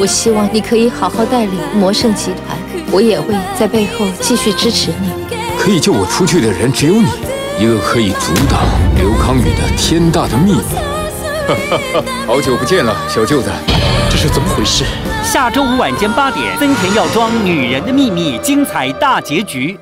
我希望你可以好好带领魔圣集团，我也会在背后继续支持你。可以救我出去的人只有你，一个可以阻挡刘康宇的天大的秘密。哈哈哈！好久不见了，小舅子，这是怎么回事？下周五晚间八点，森田药妆《女人的秘密》精彩大结局。